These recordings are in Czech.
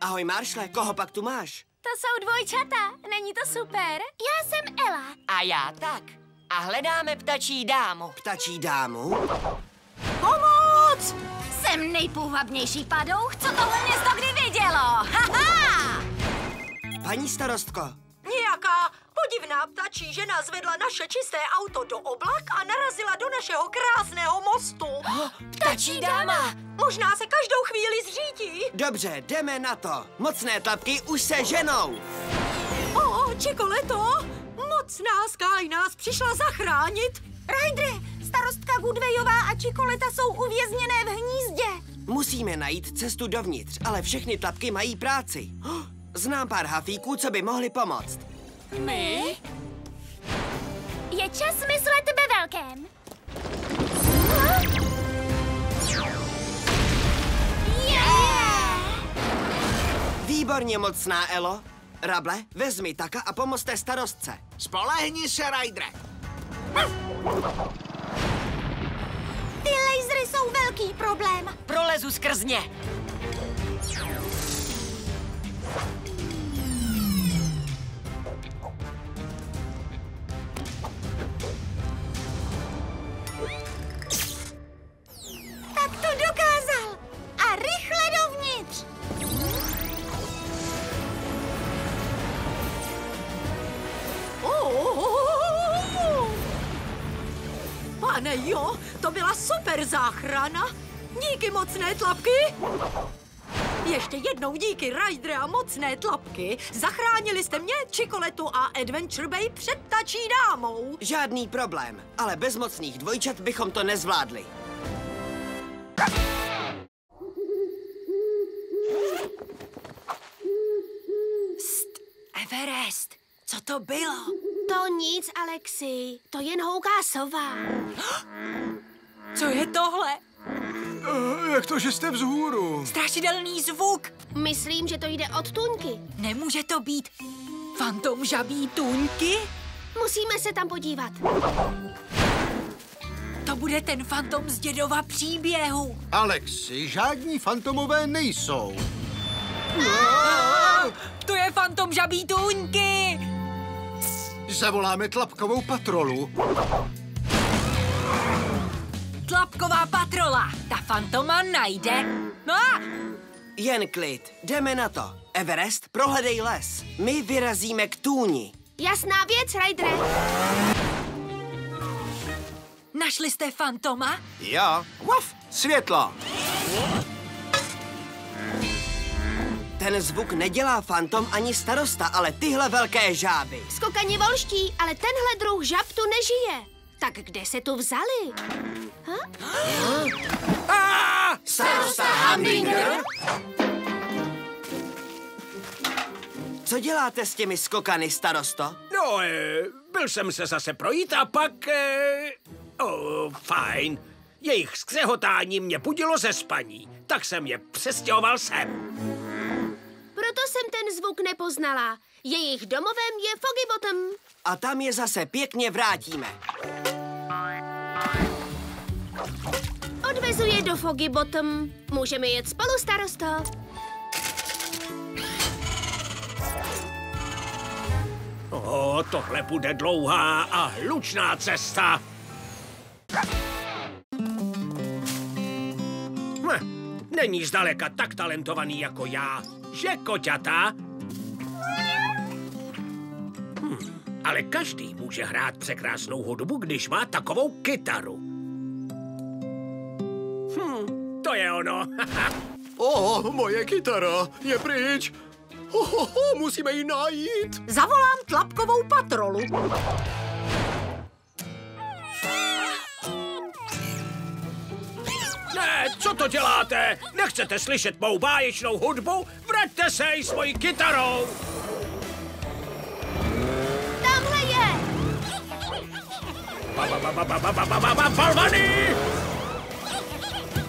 Ahoj, Maršle, koho pak tu máš? To jsou dvojčata, není to super? Já jsem Ela. A já tak. A hledáme ptačí dámu. Ptačí dámu? Pomoc! Jsem nejpůvabnější padouch, co tohle město kdy vidělo. Haha! Paní starostko, podivná ptačí žena zvedla naše čisté auto do oblak a narazila do našeho krásného mostu. Ptačí dáma! Možná se každou chvíli zřítí. dobře, jdeme na to. Mocné tlapky už se ženou. O, Čikoleto, mocná Sky nás přišla zachránit. Rajdre, starostka Goodwayová a Čikoleta jsou uvězněné v hnízdě. Musíme najít cestu dovnitř, ale všechny tlapky mají práci. Znám pár hafíků, co by mohli pomoct. My? Je čas myslet ve velkém. Yeah! Výborně mocná, Elo. Rable, vezmi taka a pomozte starostce. Spolehni se, Rajdre. Ty lasery jsou velký problém. Prolezu skrz ně. Pane jo, to byla super záchrana. Díky mocné tlapky. Ještě jednou díky Rajdre a mocné tlapky zachránili jste mě, Čikoletu a Adventure Bay před tačí dámou. Žádný problém, ale bez mocných dvojčat bychom to nezvládli. Everest, co to bylo? To nic, Alexi. To jen houká sova. Co je tohle? Uh, jak to, že jste vzhůru? Strašidelný zvuk. Myslím, že to jde od tuňky. Nemůže to být fantom žabí tuňky? Musíme se tam podívat. To bude ten fantom z dědova příběhu. Alexi, žádní fantomové nejsou. To je fantom žabí tuňky. Zavoláme tlapkovou patrolu. Tlapková patrola. Ta fantoma najde. No a Jen klid, jdeme na to. Everest, prohledej les. My vyrazíme k tůni. Jasná věc, Rajdre. našli jste fantoma? Já? Waf, světla. Ten zvuk nedělá fantom ani starosta, ale tyhle velké žáby. Skokani volští, ale tenhle druh žab tu nežije. Tak kde se tu vzali? Starosta Humdinger? Co děláte s těmi skokany, starosto? No, eh, byl jsem se zase projít a pak... Eh, oh, fajn. Jejich skřehotání mě budilo ze spaní, tak jsem je přestěhoval sem. Proto jsem ten zvuk nepoznala. Jejich domovem je Foggy Bottom. A tam je zase pěkně vrátíme. Odvezu je do Foggy Bottom. Můžeme jet spolu, starosto. O, tohle bude dlouhá a hlučná cesta. Není zdaleka tak talentovaný jako já, že koťata? Hm, ale každý může hrát překrásnou hudbu, když má takovou kytaru. Hm, to je ono. O, moje kytara je pryč. Ho, ho, ho, musíme ji najít. Zavolám tlapkovou patrolu. Co to děláte? Nechcete slyšet mou báječnou hudbu? Vraťte se i svojí kytarou! Tamhle je! Balvany!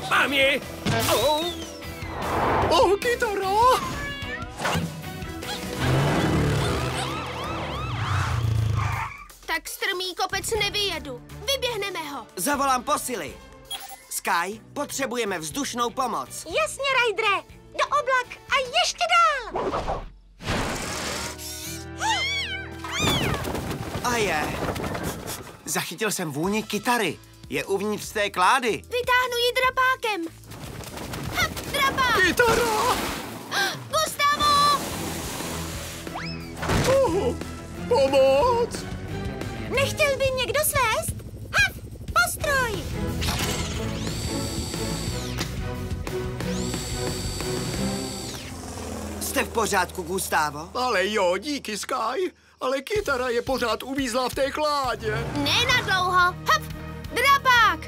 Mám ji! Oh, oh kytara! Tak strmý kopec nevyjedu. Vyběhneme ho. Zavolám posily. Sky, potřebujeme vzdušnou pomoc. Jasně, Rajdre. Do oblak a ještě dál. A je. Zachytil jsem vůni kytary. Je uvnitř té klády. Vytáhnu ji drapákem. Hap, drapák! Kytara! Gustavo! Oh, pomoc! Nechtěl by někdo svést? Jste v pořádku, Gustavo? Ale jo, díky Sky. Ale kytara je pořád uvízlá v té kládě. Ne na dlouho. Hop, drapák!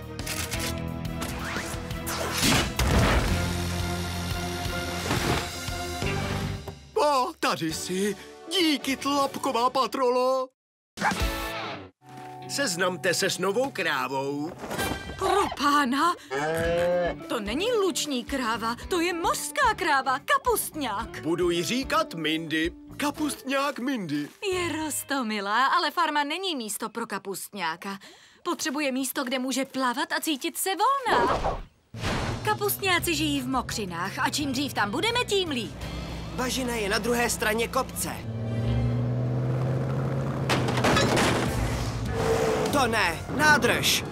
A tady si. Díky, tlapková patrolo. Seznamte se s novou krávou. Pána! To není luční kráva, to je mořská kráva, kapustňák. Budu jí říkat Mindy. Kapustňák Mindy. Je rostomilá, ale farma není místo pro kapustňáka. Potřebuje místo, kde může plavat a cítit se volná. Kapustňáci žijí v mokřinách a čím dřív tam budeme, tím líp. Bažina je na druhé straně kopce. To ne, nádrž.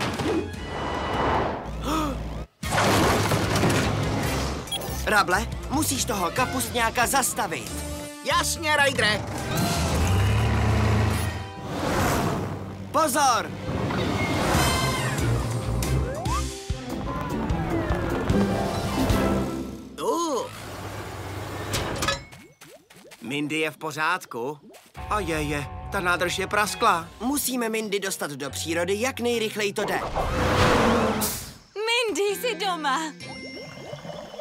Rable, musíš toho kapustňáka zastavit. Jasně, Rajdre. Pozor! Uh. Mindy je v pořádku. A je, je. Ta nádrž je praskla. Musíme Mindy dostat do přírody, jak nejrychleji to jde. Mindy, jsi doma.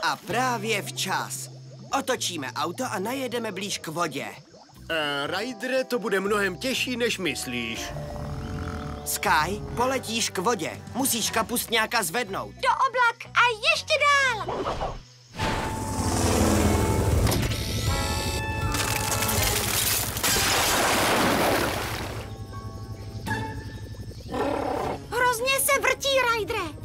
A právě včas. Otočíme auto a najedeme blíž k vodě. Uh, Rajdre, to bude mnohem těžší, než myslíš. Sky, poletíš k vodě. Musíš kapustňáka zvednout. Do oblak a ještě dál! Hrozně se vrtí, Rajdre.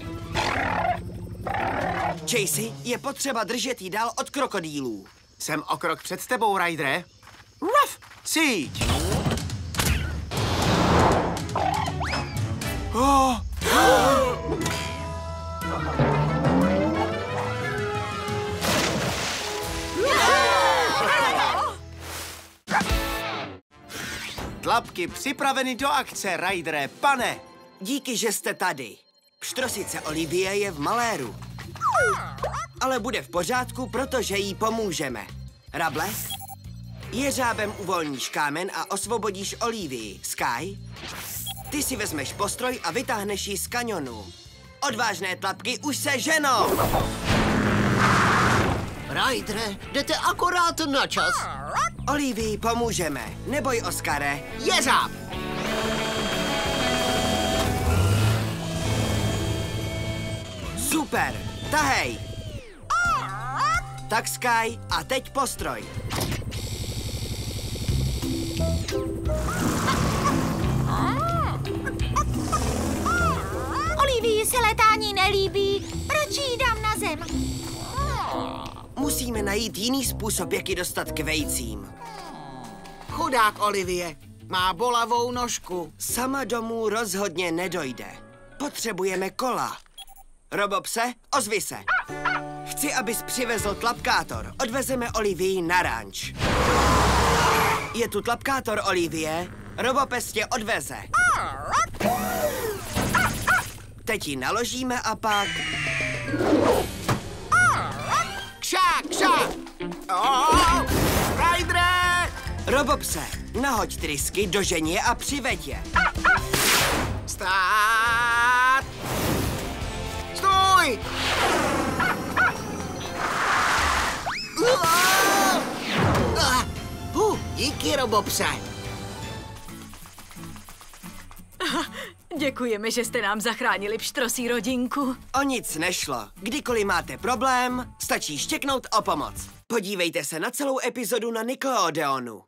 Chasey, je potřeba držet jí dál od krokodýlů. Jsem o krok před tebou, Rajdre. Ruff, síť. Oh, Tlapky připraveny do akce, Rajdre, pane. Díky, že jste tady. Pštrosice Olivie je v maléru. Ale bude v pořádku, protože jí pomůžeme. Rable, jeřábem uvolníš kámen a osvobodíš Olivii. Sky, ty si vezmeš postroj a vytáhneš ji z kanionu. Odvážné tlapky už se ženou! Rajdre, jdete akorát na čas. Olivii pomůžeme. Neboj, Oskare. Jeřáb! Super, tahej! Tak Sky, a teď postroj. Olivii se letání nelíbí. Proč jí dám na zem? Musíme najít jiný způsob, jak ji dostat k vejcím. Chudák Olivie, má bolavou nožku. Sama domů rozhodně nedojde. Potřebujeme kola. Robopse, ozvi se. Chci, abys přivezl tlapkátor. Odvezeme Olivii na ranč. Je tu tlapkátor, Olivie. Robopes tě odveze. Teď ji naložíme a pak... Kša, kša! Oh, Rajdre! Robopse, nahoď trysky, dožen je a přiveď je. Stát! Díky, Robopse. Děkujeme, že jste nám zachránili pštrosí rodinku. O nic nešlo. Kdykoliv máte problém, stačí štěknout o pomoc. Podívejte se na celou epizodu na Nickelodeonu.